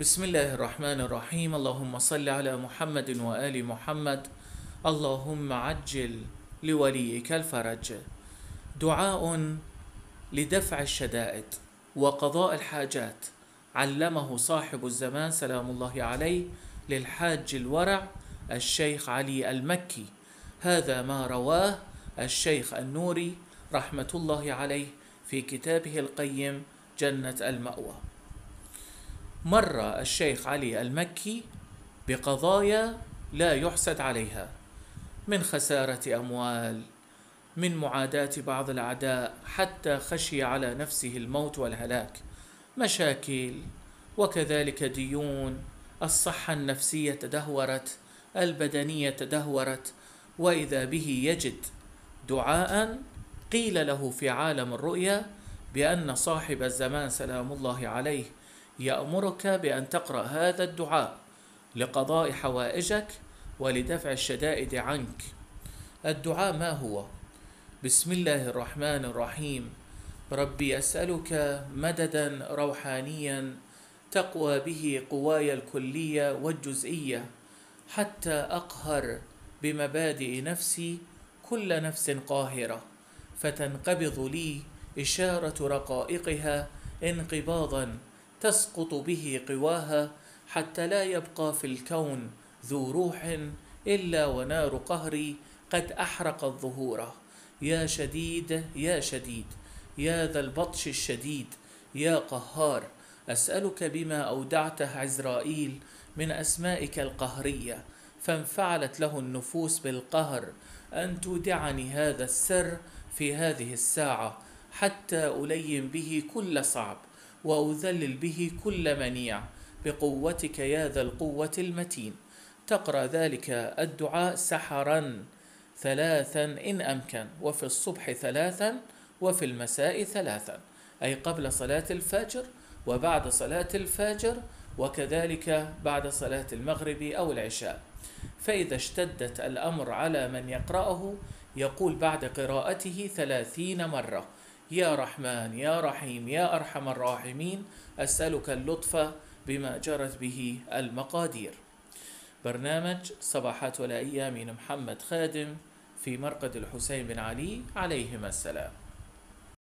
بسم الله الرحمن الرحيم اللهم صل على محمد وآل محمد اللهم عجل لوليك الفرج دعاء لدفع الشدائد وقضاء الحاجات علمه صاحب الزمان سلام الله عليه للحاج الورع الشيخ علي المكي هذا ما رواه الشيخ النوري رحمه الله عليه في كتابه القيم جنه الماوى مر الشيخ علي المكي بقضايا لا يحسد عليها من خسارة أموال من معاداة بعض الأعداء حتى خشي على نفسه الموت والهلاك مشاكل وكذلك ديون الصحة النفسية تدهورت البدنية تدهورت وإذا به يجد دعاء قيل له في عالم الرؤيا بأن صاحب الزمان سلام الله عليه يأمرك بأن تقرأ هذا الدعاء لقضاء حوائجك ولدفع الشدائد عنك. الدعاء ما هو؟ بسم الله الرحمن الرحيم. ربي أسألك مددا روحانيا تقوى به قواي الكلية والجزئية حتى أقهر بمبادئ نفسي كل نفس قاهرة. فتنقبض لي إشارة رقائقها انقباضا تسقط به قواها حتى لا يبقى في الكون ذو روح إلا ونار قهري قد احرقت ظهوره يا شديد يا شديد يا ذا البطش الشديد يا قهار أسألك بما أودعته عزرائيل من أسمائك القهرية. فانفعلت له النفوس بالقهر أن تودعني هذا السر في هذه الساعة حتى ألين به كل صعب. وأذلل به كل منيع بقوتك يا ذا القوة المتين. تقرأ ذلك الدعاء سحرا ثلاثا إن أمكن وفي الصبح ثلاثا وفي المساء ثلاثا. أي قبل صلاة الفجر وبعد صلاة الفجر وكذلك بعد صلاة المغرب أو العشاء. فإذا اشتدت الأمر على من يقرأه يقول بعد قراءته ثلاثين مرة. يا رحمن يا رحيم يا أرحم الراحمين أسألك اللطف بما جرت به المقادير. برنامج صباحات والايام محمد خادم في مرقد الحسين بن علي عليهما السلام.